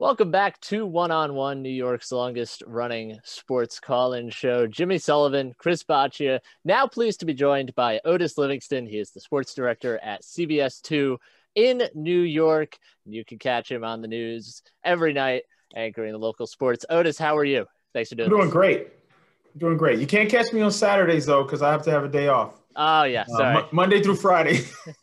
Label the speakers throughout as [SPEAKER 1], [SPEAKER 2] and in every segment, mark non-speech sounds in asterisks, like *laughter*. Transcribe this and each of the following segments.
[SPEAKER 1] Welcome back to One on One, New York's longest running sports call in show. Jimmy Sullivan, Chris Baccia, now pleased to be joined by Otis Livingston. He is the sports director at CBS 2 in New York. You can catch him on the news every night anchoring the local sports. Otis, how are you? Thanks for doing
[SPEAKER 2] I'm doing
[SPEAKER 1] this.
[SPEAKER 2] great. I'm doing great. You can't catch me on Saturdays though, because I have to have a day off.
[SPEAKER 1] Oh, yeah.
[SPEAKER 2] Uh,
[SPEAKER 1] Sorry.
[SPEAKER 2] Mo- Monday through Friday. *laughs* *laughs*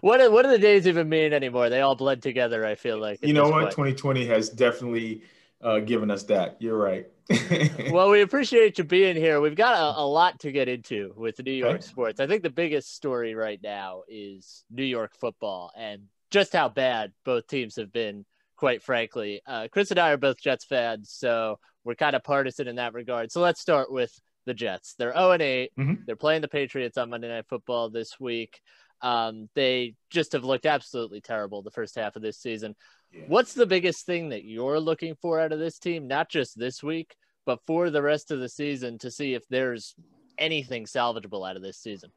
[SPEAKER 1] what, do- what do the days even mean anymore? They all blend together, I feel like.
[SPEAKER 2] you know what?
[SPEAKER 1] point.
[SPEAKER 2] 2020 has definitely uh, given us that. You're right. *laughs*
[SPEAKER 1] well, we appreciate you being here. We've got a, a lot to get into with New York sports. I think the biggest story right now is New York football and just how bad both teams have been, quite frankly. Uh, Chris and I are both Jets fans, so we're kind of partisan in that regard. So let's start with the Jets. They're 0 and 8.
[SPEAKER 2] Mhm.
[SPEAKER 1] They're playing the Patriots on Monday Night Football this week. Um, they just have looked absolutely terrible the first half of this season.
[SPEAKER 2] Yeah.
[SPEAKER 1] What's the biggest thing that you're looking for out of this team, not just this week, but for the rest of the season to see if there's anything salvageable out of this season?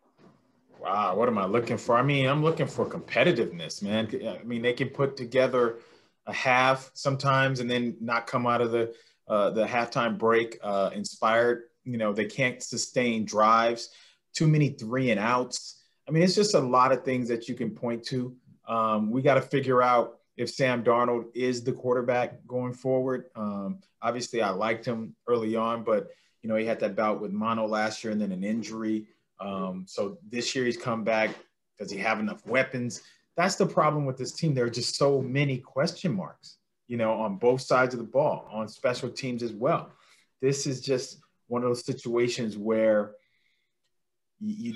[SPEAKER 2] Wow, what am I looking for? I mean, I'm looking for competitiveness, man. I mean, they can put together a half sometimes and then not come out of the uh, the halftime break uh, inspired. You know, they can't sustain drives. Too many three and outs. I mean, it's just a lot of things that you can point to. Um, we got to figure out if Sam Darnold is the quarterback going forward. Um, obviously, I liked him early on, but you know, he had that bout with mono last year and then an injury. Um, so this year he's come back. Does he have enough weapons? That's the problem with this team. There are just so many question marks, you know, on both sides of the ball, on special teams as well. This is just one of those situations where you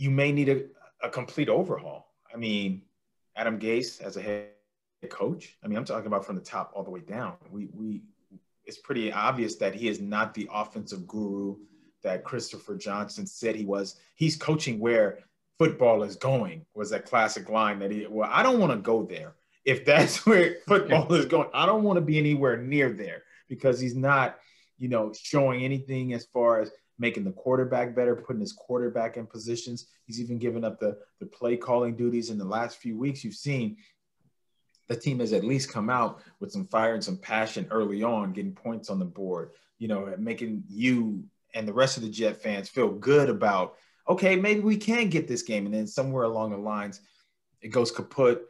[SPEAKER 2] you may need a, a complete overhaul. I mean, Adam Gase as a head coach. I mean, I'm talking about from the top all the way down. We we it's pretty obvious that he is not the offensive guru that Christopher Johnson said he was. He's coaching where football is going, was that classic line that he, well, I don't want to go there. If that's *laughs* where football is going, I don't want to be anywhere near there because he's not, you know, showing anything as far as making the quarterback better, putting his quarterback in positions. He's even given up the, the play calling duties in the last few weeks. You've seen the team has at least come out with some fire and some passion early on, getting points on the board, you know, making you and the rest of the Jet fans feel good about, okay, maybe we can get this game. And then somewhere along the lines, it goes kaput.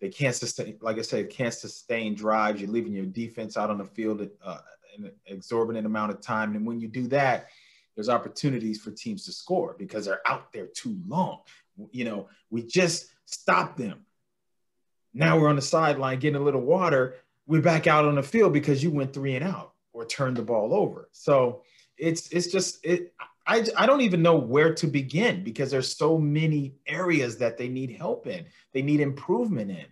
[SPEAKER 2] They can't sustain, like I said, can't sustain drives. You're leaving your defense out on the field uh, an exorbitant amount of time. And when you do that, there's opportunities for teams to score because they're out there too long. You know, we just stopped them. Now we're on the sideline getting a little water. We're back out on the field because you went three and out or turned the ball over. So it's it's just it. I I don't even know where to begin because there's so many areas that they need help in. They need improvement in.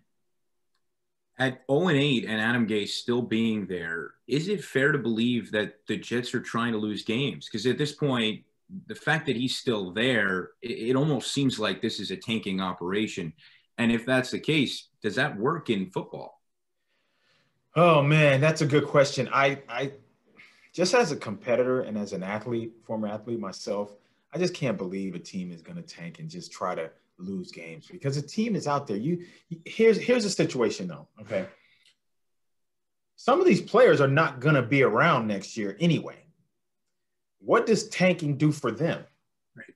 [SPEAKER 3] At 0 and 8 and Adam Gase still being there, is it fair to believe that the Jets are trying to lose games? Because at this point, the fact that he's still there, it, it almost seems like this is a tanking operation. And if that's the case, does that work in football?
[SPEAKER 2] Oh man, that's a good question. I I just as a competitor and as an athlete, former athlete myself, I just can't believe a team is going to tank and just try to lose games because a team is out there. You here's here's a situation though. Okay, some of these players are not going to be around next year anyway. What does tanking do for them?
[SPEAKER 3] Right.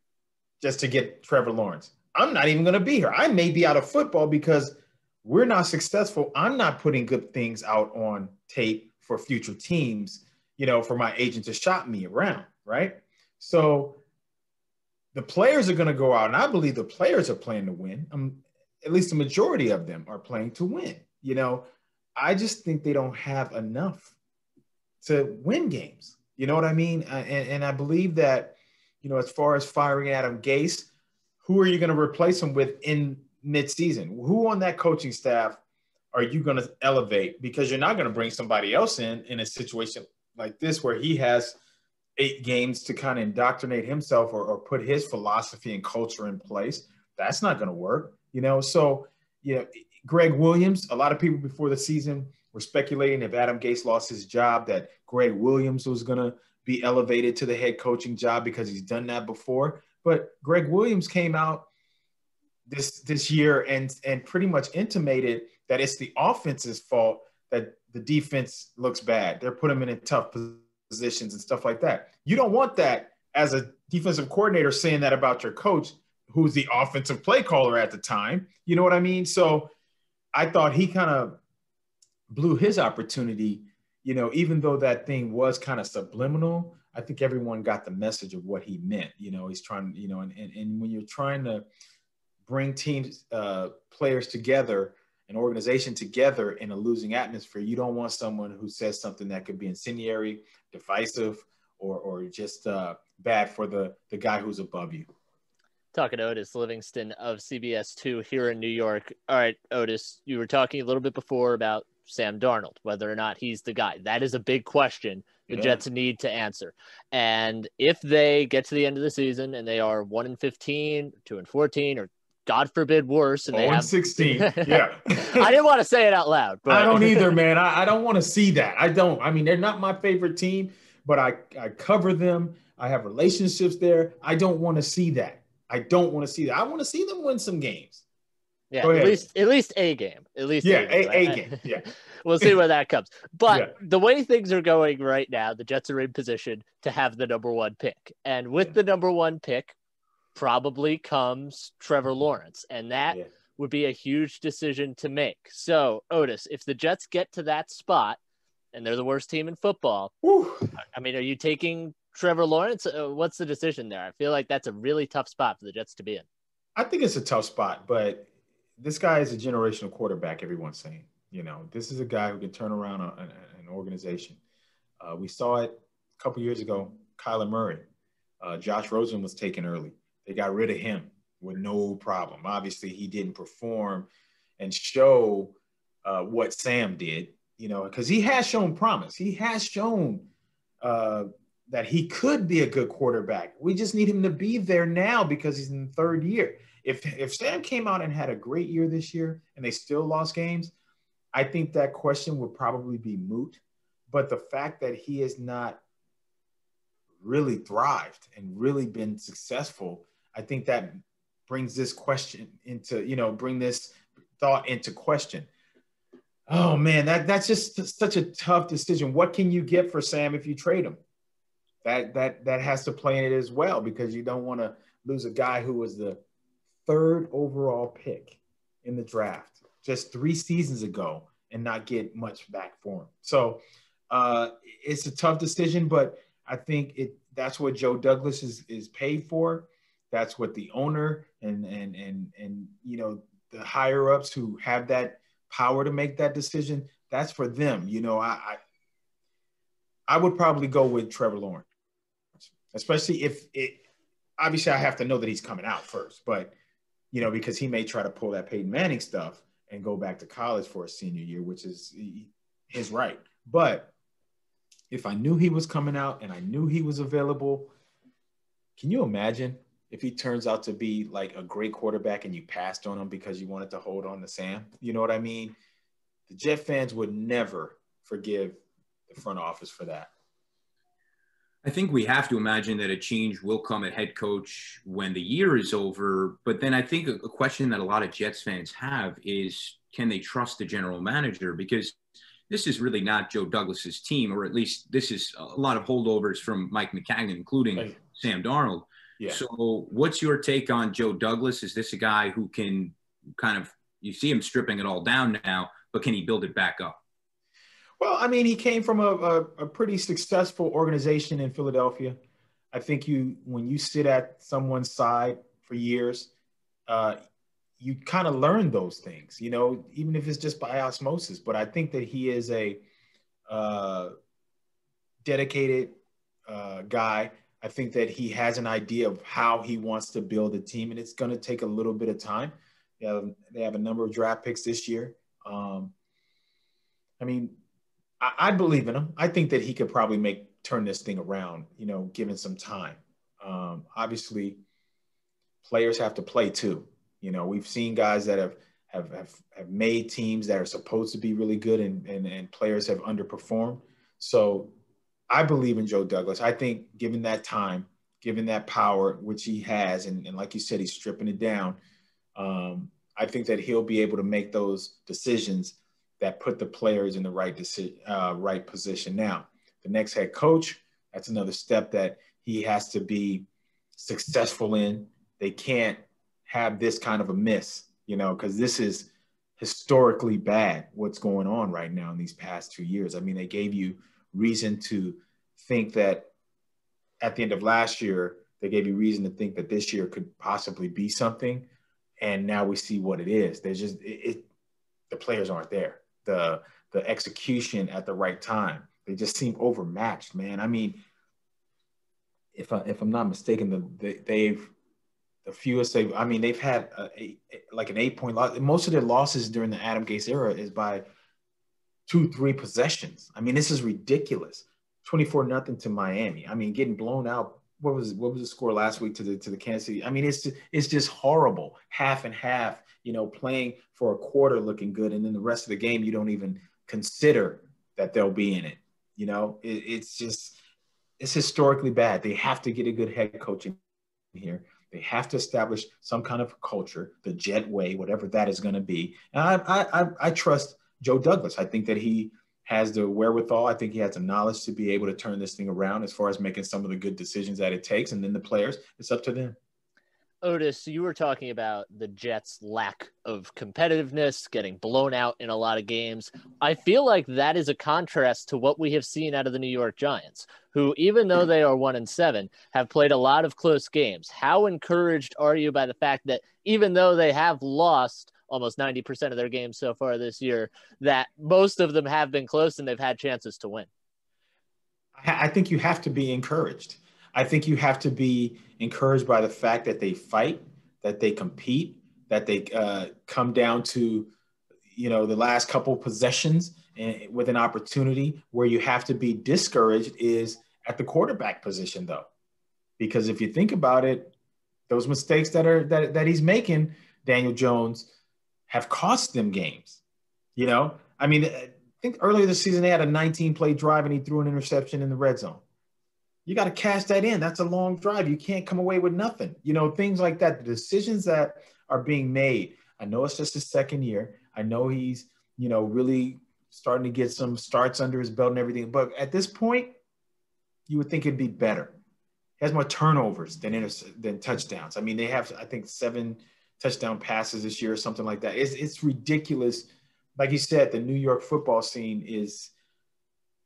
[SPEAKER 2] Just to get Trevor Lawrence. I'm not even going to be here. I may be out of football because we're not successful. I'm not putting good things out on tape for future teams, you know, for my agent to shop me around, right? So the players are going to go out, and I believe the players are playing to win. Um, at least the majority of them are playing to win. You know, I just think they don't have enough to win games. You know what I mean? Uh, And, and I believe that, you know, as far as firing Adam Gase, who are you going to replace him with in midseason? Who on that coaching staff are you going to elevate? Because you're not going to bring somebody else in in a situation like this where he has eight games to kind of indoctrinate himself or, or put his philosophy and culture in place. That's not going to work, you know. So, you know, Gregg Williams. A lot of people before the season were speculating if Adam Gase lost his job that Gregg Williams was going to be elevated to the head coaching job because he's done that before. But Gregg Williams came out this this year and and pretty much intimated that it's the offense's fault that the defense looks bad. They're putting them in a tough positions and stuff like that. You don't want that as a defensive coordinator saying that about your coach, who's the offensive play caller at the time. You know what I mean? So I thought he kind of blew his opportunity, you know, even though that thing was kind of subliminal. I think everyone got the message of what he meant. You know, he's trying, you know, and, and, and when you're trying to bring teams, uh, players together, an organization together in a losing atmosphere, you don't want someone who says something that could be incendiary, divisive, or, or just uh, bad for the, the guy who's above you.
[SPEAKER 1] Talking to Otis Livingston of CBS2 here in New York. All right, Otis, you were talking a little bit before about Sam Darnold, whether or not he's the guy. That is a big question the yeah. Jets need to answer. And if they get to the end of the season and they are 1 and 15, 2 and 14, or God forbid worse, and oh, they oh, have
[SPEAKER 2] 16. *laughs* Yeah.
[SPEAKER 1] I didn't want to say it out loud, but
[SPEAKER 2] I don't either, man. I, I don't want to see that. I don't. I mean, they're not my favorite team, but I, I cover them. I have relationships there. I don't want to see that. I don't want to see that. I want to see them win some games.
[SPEAKER 1] Yeah, at least at least a game. At least
[SPEAKER 2] yeah, a, game. A, a game. Yeah. *laughs*
[SPEAKER 1] we'll see where that comes. But yeah. the way things are going right now, the Jets are in position to have the number one pick. And with the number one pick, probably comes Trevor Lawrence. And that yeah. would be a huge decision to make. So, Otis, if the Jets get to that spot and they're the worst team in football, Whew. I mean, are you taking Trevor Lawrence? Uh, what's the decision there? I feel like that's a really tough spot for the Jets to be in.
[SPEAKER 2] I think it's a tough spot, but this guy is a generational quarterback. Everyone's saying, you know, this is a guy who can turn around a, a, an organization. Uh, we saw it a couple years ago. Kyler Murray, uh, Josh Rosen was taken early. They got rid of him with no problem. Obviously, he didn't perform and show uh, what Sam did. You know, because he has shown promise. He has shown uh, that he could be a good quarterback. We just need him to be there now because he's in the third year if if Sam came out and had a great year this year and they still lost games, I think that question would probably be moot. But the fact that he has not really thrived and really been successful, I think that brings this question into, you know, bring this thought into question. Oh man, that that's just such a tough decision. What can you get for Sam if you trade him? That that that has to play in it as well because you don't want to lose a guy who was the third overall pick in the draft just three seasons ago and not get much back for him. So uh, it's a tough decision, but I think it that's what Joe Douglas is is paid for. That's what the owner and and and and you know the higher ups who have that power to make that decision. That's for them. You know, I I, I would probably go with Trevor Lawrence, especially if it. Obviously, I have to know that he's coming out first, but you know, because he may try to pull that Peyton Manning stuff and go back to college for a senior year, which is his right. But if I knew he was coming out and I knew he was available, can you imagine if he turns out to be like a great quarterback and you passed on him because you wanted to hold on to Sam? You know what I mean? The Jet fans would never forgive the front office for that.
[SPEAKER 3] I think we have to imagine that a change will come at head coach when the year is over. But then I think a, question that a lot of Jets fans have is can they trust the general manager? Because this is really not Joe Douglas's team, or at least this is a lot of holdovers from Mike Maccagnan, including right. Sam Darnold. Yeah. So, what's your take on Joe Douglas? Is this a guy who can kind of you see him stripping it all down now, but can he build it back up?
[SPEAKER 2] Well, I mean, he came from a, a, a, pretty successful organization in Philadelphia. I think you, when you sit at someone's side for years, uh, you kind of learn those things, you know, even if it's just by osmosis. But I think that he is a uh, dedicated uh, guy. I think that he has an idea of how he wants to build a team, and it's going to take a little bit of time. They have, they have a number of draft picks this year. Um, I mean, I, I, believe in him. I think that he could probably make turn this thing around, you know, given some time. Um, obviously, players have to play too. You know, we've seen guys that have have have, have made teams that are supposed to be really good and, and and players have underperformed. So I believe in Joe Douglas. I think given that time, given that power, which he has, and, and like you said, he's stripping it down. Um, I think that he'll be able to make those decisions that put the players in the right decision, uh, right position. Now, the next head coach, that's another step that he has to be successful in. They can't have this kind of a miss, you know, because this is historically bad what's going on right now in these past two years. I mean, they gave you reason to think that at the end of last year, they gave you reason to think that this year could possibly be something. And now we see what it is. There's just it, it the players aren't there. The the execution at the right time. They just seem overmatched, man. I mean, if I if I'm not mistaken, the, they, have the fewest they I mean they've had a, a, like an eight point loss. Most of their losses during the Adam Gase era is by two three possessions. I mean this is ridiculous. 24 nothing to Miami. I mean getting blown out. What was what was the score last week to the to the Kansas City? I mean it's just, it's just horrible. Half and half. You know playing for a quarter looking good and then the rest of the game you don't even consider that they'll be in it. You know it, it's just it's historically bad. They have to get a good head coach in here. They have to establish some kind of culture, the Jet way, whatever that is going to be. And I, I, I trust Joe Douglas. I think that he has the wherewithal. I think he has the knowledge to be able to turn this thing around as far as making some of the good decisions that it takes. And then the players, it's up to them.
[SPEAKER 1] Otis, you were talking about the Jets' lack of competitiveness, getting blown out in a lot of games. I feel like that is a contrast to what we have seen out of the New York Giants, who, even though they are one and seven, have played a lot of close games. How encouraged are you by the fact that even though they have lost almost 90% of their games so far this year, that most of them have been close and they've had chances to win?
[SPEAKER 2] I think you have to be encouraged. I think you have to be encouraged by the fact that they fight, that they compete, that they uh, come down to, you know, the last couple possessions and with an opportunity. Where you have to be discouraged is at the quarterback position, though, because if you think about it, those mistakes that are that that he's making, Daniel Jones, have cost them games. You know, I mean, I think earlier this season they had a 19 play drive and he threw an interception in the red zone you got to cash that in. That's a long drive. You can't come away with nothing. You know, things like that. The decisions that are being made. I know it's just his second year. I know he's, you know, really starting to get some starts under his belt and everything. But at this point, you would think it'd be better. He has more turnovers than inter- than touchdowns. I mean, they have, I think, seven touchdown passes this year or something like that. It's, it's ridiculous. Like you said, the New York football scene is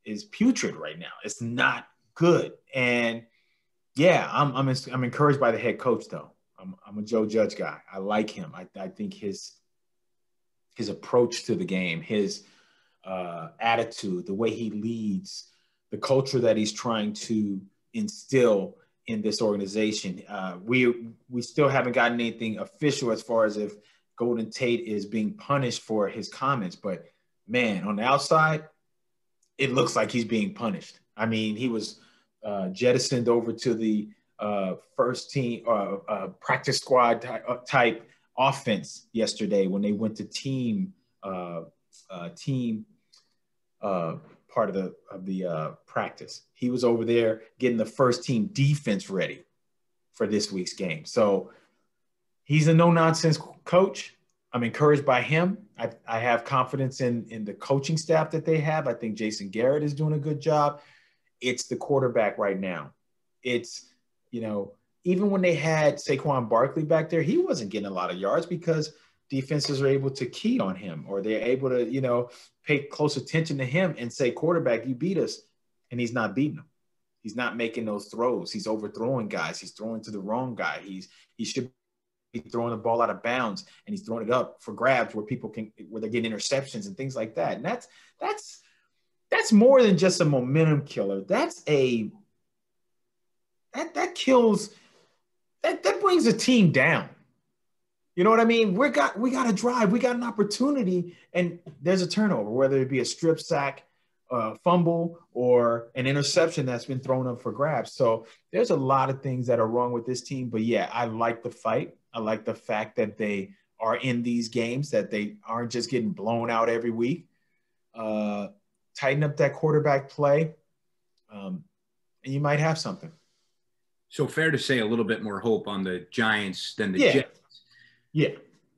[SPEAKER 2] is putrid right now. It's not good. And yeah, I'm I'm I'm encouraged by the head coach though. I'm I'm a Joe Judge guy. I like him. I I think his his approach to the game, his uh, attitude, the way he leads, the culture that he's trying to instill in this organization. Uh, we we still haven't gotten anything official as far as if Golden Tate is being punished for his comments, but man, on the outside, it looks like he's being punished. I mean, he was uh, jettisoned over to the uh, first team uh, uh practice squad type, uh, type, offense yesterday when they went to team team part of the of the uh, practice. He was over there getting the first team defense ready for this week's game. So he's a no nonsense coach. I'm encouraged by him. I, I have confidence in in the coaching staff that they have. I think Jason Garrett is doing a good job it's the quarterback right now. It's, you know, even when they had Saquon Barkley back there, he wasn't getting a lot of yards because defenses are able to key on him or they're able to, you know, pay close attention to him and say, quarterback, you beat us. And he's not beating them. He's not making those throws. He's overthrowing guys. He's throwing to the wrong guy. He's he should be throwing the ball out of bounds and he's throwing it up for grabs where people can where they're getting interceptions and things like that. And that's that's that's more than just a momentum killer. That's a that that kills that that brings a team down. You know what I mean? We got we got a drive, we got an opportunity, and there's a turnover, whether it be a strip sack, a fumble, or an interception that's been thrown up for grabs. So there's a lot of things that are wrong with this team. But yeah, I like the fight. I like the fact that they are in these games, that they aren't just getting blown out every week. Uh, tighten up that quarterback play, um, and you might have something.
[SPEAKER 3] So fair to say a little bit more hope on the Giants than the
[SPEAKER 2] yeah.
[SPEAKER 3] Jets.
[SPEAKER 2] Yeah.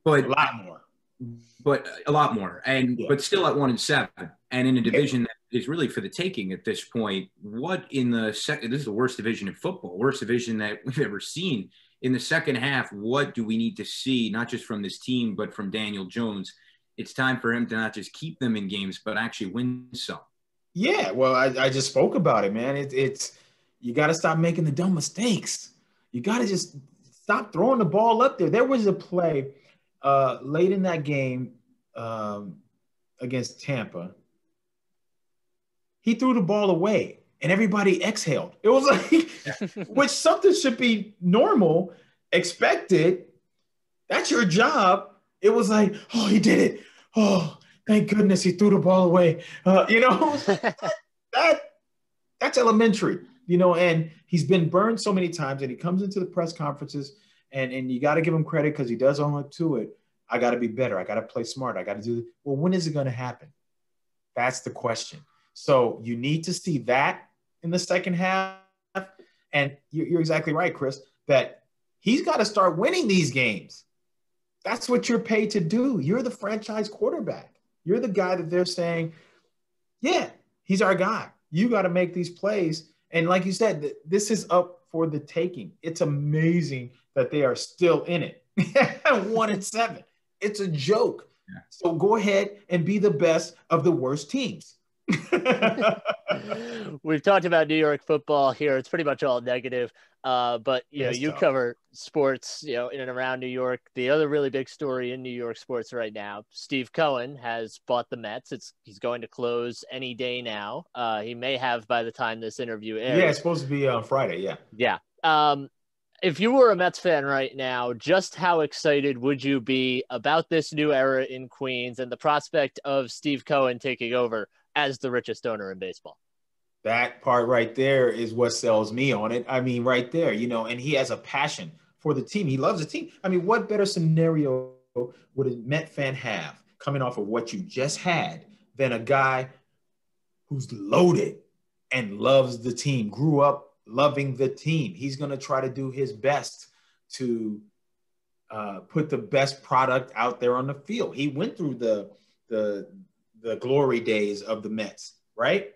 [SPEAKER 3] but
[SPEAKER 2] a lot more.
[SPEAKER 3] But a lot more, and
[SPEAKER 2] Yeah.
[SPEAKER 3] but still at one and seven, and in a division that is really for the taking at this point. What in the second? This is the worst division in football, worst division that we've ever seen. In the second half, what do we need to see, not just from this team, but from Daniel Jones? It's time for him to not just keep them in games, but actually win some.
[SPEAKER 2] Yeah, well, I, I just spoke about it, man. It, it's you got to stop making the dumb mistakes. You got to just stop throwing the ball up there. There was a play uh, late in that game um, against Tampa. He threw the ball away, and everybody exhaled. It was *laughs* like, *laughs* which something should be normal, expected. That's your job. It was like, oh, he did it. Oh, thank goodness he threw the ball away. Uh, you know, *laughs* that that's elementary, you know, and he's been burned so many times and he comes into the press conferences and and you got to give him credit because he does own up to it. I got to be better. I got to play smart. I got to do well. When is it going to happen? That's the question. So you need to see that in the second half, and you- you're exactly right, Chris. That he's got to start winning these games. That's what you're paid to do. You're the franchise quarterback. You're the guy that they're saying, yeah, he's our guy. You got to make these plays. And like you said, this is up for the taking. It's amazing that they are still in it. *laughs* One and seven. It's a joke.
[SPEAKER 3] Yeah.
[SPEAKER 2] So go ahead and be the best of the worst teams. *laughs*
[SPEAKER 1] We've talked about New York football here. It's pretty much all negative. Uh, but you know, you
[SPEAKER 2] tough.
[SPEAKER 1] cover sports, you know, in and around New York. The other really big story in New York sports right now, Steve Cohen has bought the Mets. It's he's going to close any day now. Uh, he may have by the time this interview airs.
[SPEAKER 2] yeah, it's supposed to be on Friday. Yeah.
[SPEAKER 1] Yeah. Um, if you were a Mets fan right now, just how excited would you be about this new era in Queens and the prospect of Steve Cohen taking over as the richest owner in baseball?
[SPEAKER 2] That part right there is what sells me on it. I mean, right there, you know, and he has a passion for the team. He loves the team. I mean, what better scenario would a Met fan have coming off of what you just had than a guy who's loaded and loves the team, grew up loving the team? He's going to try to do his best to uh, put the best product out there on the field. He went through the the the glory days of the Mets, right?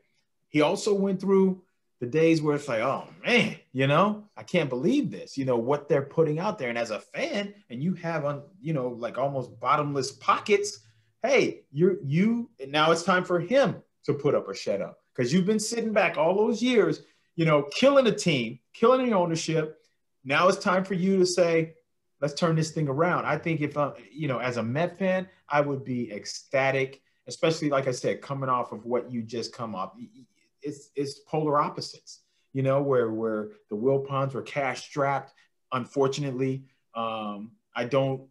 [SPEAKER 2] He also went through the days where it's like, oh man, you know, I can't believe this, you know, what they're putting out there. And as a fan, and you have on, you know, like almost bottomless pockets, hey, you're you now it's time for him to put up or shut up. Because you've been sitting back all those years, you know, killing a team, killing the ownership. Now it's time for you to say, let's turn this thing around. I think if I, you know, as a Met fan, I would be ecstatic, especially like I said, coming off of what you just come off. It's it's polar opposites, you know, where where the Wilpons were cash strapped. Unfortunately, um, I don't,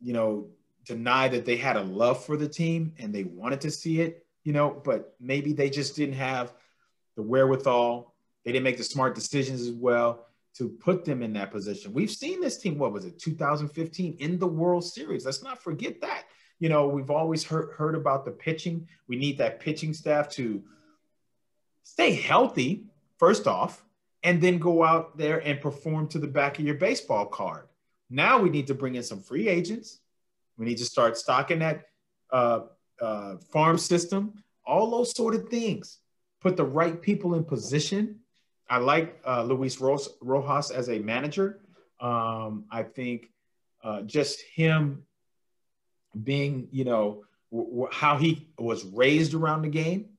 [SPEAKER 2] you know, deny that they had a love for the team and they wanted to see it, you know, but maybe they just didn't have the wherewithal. They didn't make the smart decisions as well to put them in that position. We've seen this team, what was it, 2015 in the World Series. Let's not forget that. You know, we've always heard, heard about the pitching. We need that pitching staff to stay healthy, first off, and then go out there and perform to the back of your baseball card. Now we need to bring in some free agents. We need to start stocking that uh, uh, farm system, all those sort of things. Put the right people in position. I like uh, Luis Rojas as a manager. Um, I think uh, just him being, you know, w- how he was raised around the game.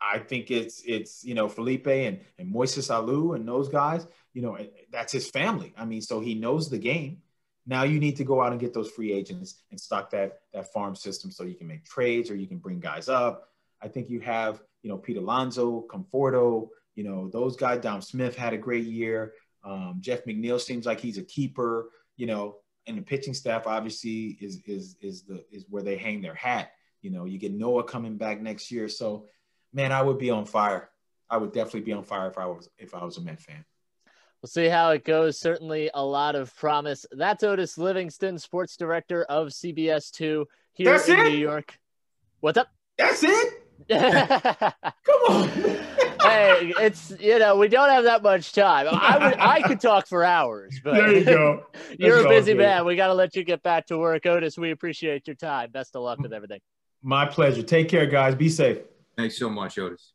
[SPEAKER 2] I think it's it's you know Felipe and and Moises Alou and those guys. You know that's his family. I mean, so he knows the game. Now you need to go out and get those free agents and stock that that farm system so you can make trades or you can bring guys up. I think you have you know Pete Alonso, Conforto, you know those guys. Dom Smith had a great year. Um, Jeff McNeil seems like he's a keeper. You know, and the pitching staff obviously is is is the is where they hang their hat. You know, you get Noah coming back next year, so man, I would be on fire. I would definitely be on fire if I was if I was a Met fan.
[SPEAKER 1] We'll see how it goes. Certainly a lot of promise. That's Otis Livingston, sports director of CBS Two here
[SPEAKER 2] That's
[SPEAKER 1] in
[SPEAKER 2] it?
[SPEAKER 1] New York. What's up?
[SPEAKER 2] That's it. *laughs* Come on. *laughs*
[SPEAKER 1] it's it's you know we don't have that much time. I would I could talk for hours, but
[SPEAKER 2] there you go. *laughs*
[SPEAKER 1] you're a busy man. We got to let you get back to work, Otis. We appreciate your time. Best of luck with everything.
[SPEAKER 2] My pleasure. Take care, guys. Be safe.
[SPEAKER 3] Thanks so much, Otis.